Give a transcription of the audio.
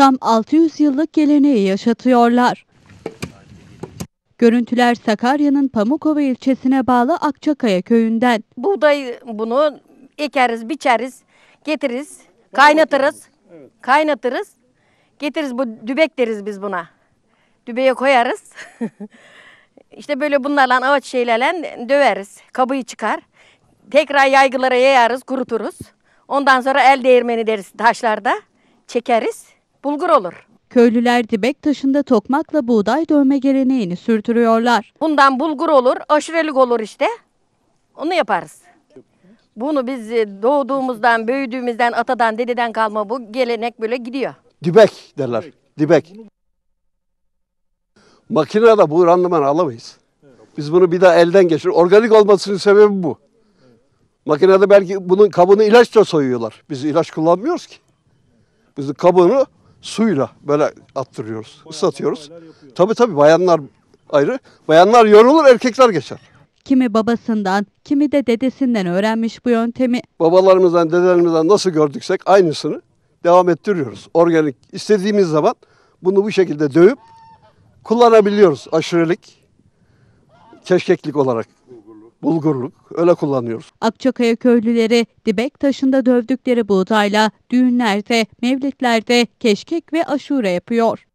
Tam 600 yıllık geleneği yaşatıyorlar. Görüntüler Sakarya'nın Pamukova ilçesine bağlı Akçakaya köyünden. Buğday bunu ekeriz, biçeriz, getiririz, kaynatırız. Kaynatırız. Getiririz bu dübek deriz biz buna. Dübeye koyarız. işte böyle bunlarla ağaç şeylerle döveriz. Kabıyı çıkar. Tekrar yaygılara yayarız, kuruturuz. Ondan sonra el değirmeni deriz taşlarda. Çekeriz. Bulgur olur. Köylüler dibek taşında tokmakla buğday dövme geleneğini sürdürüyorlar. Bundan bulgur olur, aşurelik olur işte. Onu yaparız. Bunu biz e, doğduğumuzdan, büyüdüğümüzden, atadan, dededen kalma bu gelenek böyle gidiyor. Dibek derler. Dibek. Makinede bu randımanı alamayız. Biz bunu bir daha elden geçir. Organik olmasının sebebi bu. Makinede belki bunun kabını ilaçla soyuyorlar. Biz ilaç kullanmıyoruz ki. Biz kabuğunu suyla böyle attırıyoruz, ıslatıyoruz. Tabii tabii bayanlar ayrı. Bayanlar yorulur, erkekler geçer. Kimi babasından, kimi de dedesinden öğrenmiş bu yöntemi. Babalarımızdan, dedelerimizden nasıl gördüksek aynısını devam ettiriyoruz. Organik istediğimiz zaman bunu bu şekilde dövüp kullanabiliyoruz. Aşurelik, keşkeklik olarak. Bulgurluk öyle kullanıyoruz. Akçakaya köylüleri dibek taşında dövdükleri buğdayla düğünlerde, mevlitlerde keşkek ve aşure yapıyor.